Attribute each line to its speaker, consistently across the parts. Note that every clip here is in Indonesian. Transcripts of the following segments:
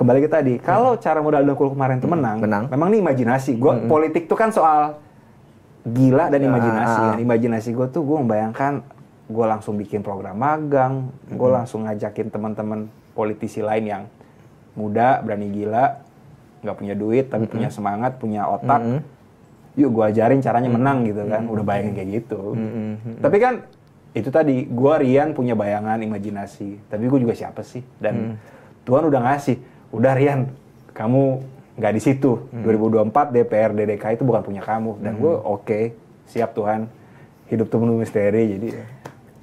Speaker 1: kembali ke tadi, kalau cara modal dengkul kemarin tuh menang,
Speaker 2: menang.
Speaker 1: memang ini imajinasi. Gua politik tuh kan soal gila dan imajinasi.
Speaker 2: ah.
Speaker 1: kan. Imajinasi gue tuh gue membayangkan gue langsung bikin program magang, gue langsung ngajakin teman-teman politisi lain yang muda, berani gila, nggak punya duit tapi punya semangat, punya otak. Yuk gue ajarin caranya menang gitu kan. Udah bayangin kayak gitu. Tapi kan itu tadi, gue Rian punya bayangan, imajinasi. Tapi gue juga siapa sih? Dan Tuhan udah ngasih, udah Rian, kamu nggak di situ. 2024 DPR DDK itu bukan punya kamu. Dan gue oke, siap Tuhan. Hidup tuh penuh misteri, jadi ya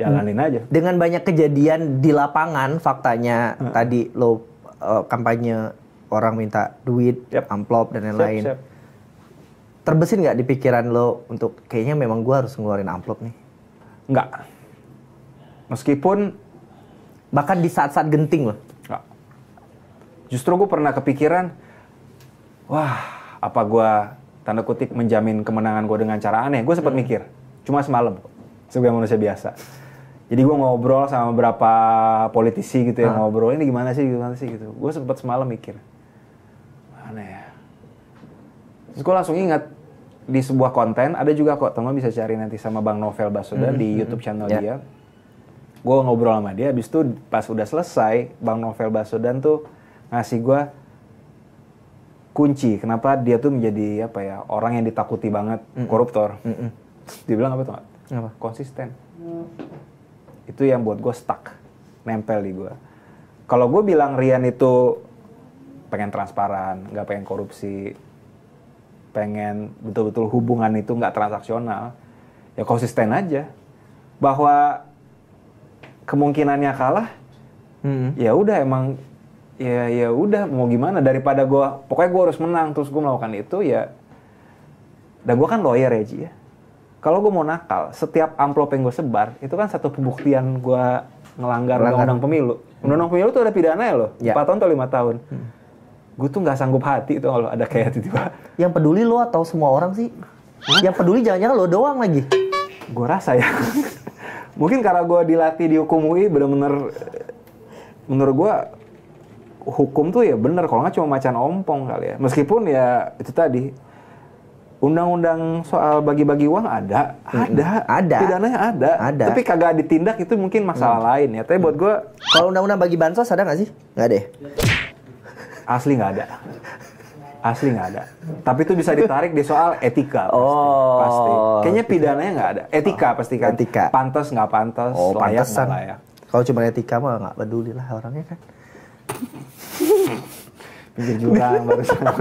Speaker 1: jalanin aja.
Speaker 2: Dengan banyak kejadian di lapangan, faktanya tadi lo eh, kampanye orang minta duit,
Speaker 1: Yap.
Speaker 2: amplop dan lain-lain.
Speaker 1: siap.
Speaker 2: Terbesit nggak di pikiran lo untuk kayaknya memang gua harus ngeluarin amplop nih?
Speaker 1: Nggak. Meskipun
Speaker 2: Bahkan di saat-saat genting loh.
Speaker 1: Justru gue pernah kepikiran, wah apa gue tanda kutip menjamin kemenangan gue dengan cara aneh. Gue sempat mikir, cuma semalam sebagai manusia biasa. Jadi gue ngobrol sama beberapa politisi gitu ya, ngobrol ini gimana sih, gimana sih gitu. Gue sempat semalam mikir, mana ya? Terus gue langsung ingat di sebuah konten ada juga kok teman bisa cari nanti sama Bang Novel Baswedan di YouTube channel
Speaker 2: Ya.
Speaker 1: dia. Gue ngobrol sama dia, habis itu pas udah selesai Bang Novel Baswedan tuh ngasih gue kunci kenapa dia tuh menjadi apa ya orang yang ditakuti banget koruptor. Dia bilang apa tuh?
Speaker 2: Apa?
Speaker 1: Konsisten. Itu yang buat gue stuck, nempel di gue. Kalau gue bilang Rian itu pengen transparan, nggak pengen korupsi, pengen betul-betul hubungan itu nggak transaksional, ya konsisten aja. Bahwa kemungkinannya kalah,
Speaker 2: Hmm.
Speaker 1: ya udah emang ya ya udah mau gimana? Daripada gua pokoknya gua harus menang terus gua melakukan itu ya dan gua kan lawyer ya Ji ya. Kalau gua mau nakal setiap amplop yang gue sebar itu kan satu pembuktian gua ngelanggar
Speaker 2: Melanggar.
Speaker 1: undang-undang pemilu. Undang-undang pemilu tuh ada pidana ya loh
Speaker 2: Ya.
Speaker 1: 4 tahun atau lima tahun. Gue tuh nggak sanggup hati tuh kalau ada kayak tiba-tiba.
Speaker 2: Yang peduli lo atau semua orang sih? Yang peduli jangan-jangan lo doang lagi.
Speaker 1: gue rasa ya. Mungkin karena gue dilatih di hukum UI bener-bener menurut gue hukum tuh ya bener kalau nggak cuma macan ompong kali ya meskipun ya itu tadi undang-undang soal bagi-bagi uang ada ada
Speaker 2: Ada.
Speaker 1: pidananya ada
Speaker 2: Ada.
Speaker 1: tapi kagak ditindak itu mungkin masalah lain ya tapi buat gue
Speaker 2: Kalau undang-undang bagi bansos ada nggak sih? Nggak deh.
Speaker 1: asli nggak ada asli nggak ada tapi itu bisa ditarik di soal etika pasti,
Speaker 2: Oh.
Speaker 1: pasti kayaknya pidananya nggak ada etika pasti kan
Speaker 2: Etika.
Speaker 1: pantas nggak pantas
Speaker 2: Oh,
Speaker 1: layak
Speaker 2: pantesan.
Speaker 1: nggak layak
Speaker 2: Kalau cuma etika mah nggak peduli lah orangnya kan.
Speaker 1: Pinggir jurang barusan